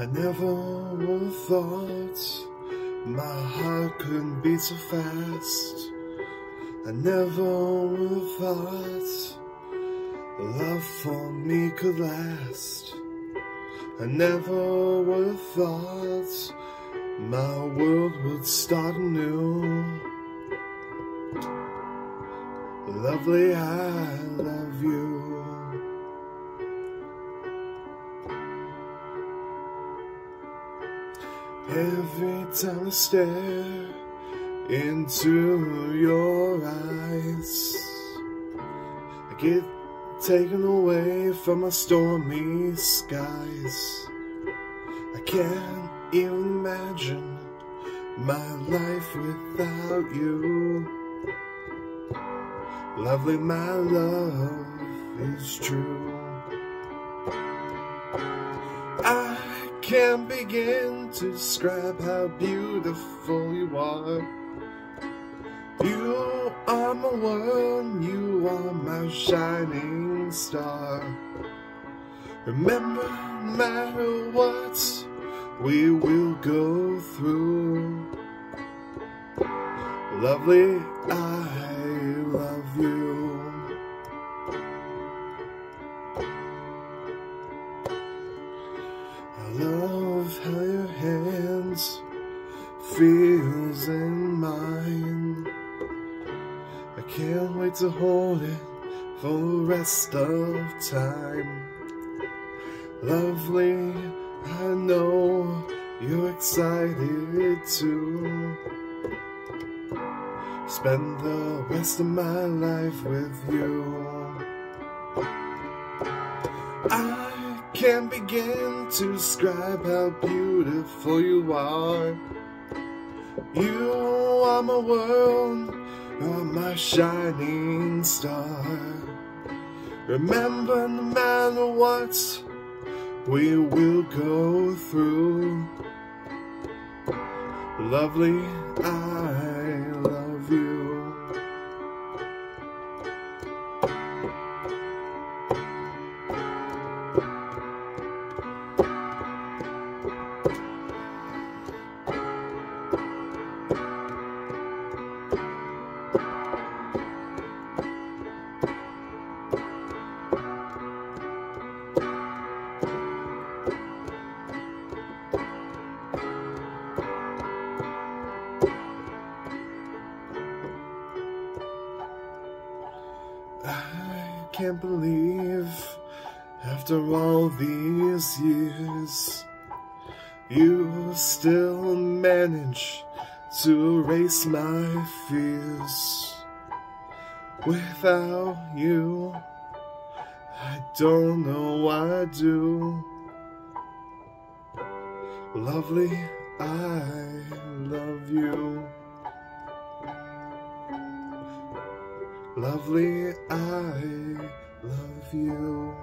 I never would have thought my heart couldn't beat so fast. I never would have thought love for me could last. I never would have thought my world would start anew. Lovely, I love you. Every time I stare into your eyes, I get taken away from my stormy skies. I can't even imagine my life without you. Lovely, my love is true. Can't begin to describe how beautiful you are. You are my world, you are my shining star. Remember, no matter what, we will go through. Lovely, I love you. Love how your hands feels in mine. I can't wait to hold it for the rest of time. Lovely, I know you're excited too. Spend the rest of my life with you. I can't begin to describe how beautiful you are. You are my world, you're my shining star. Remember, no matter what, we will go through. Lovely, I I can't believe after all these years you still manage to erase my fears. Without you, I don't know what I do. Lovely, I Lovely, I love you.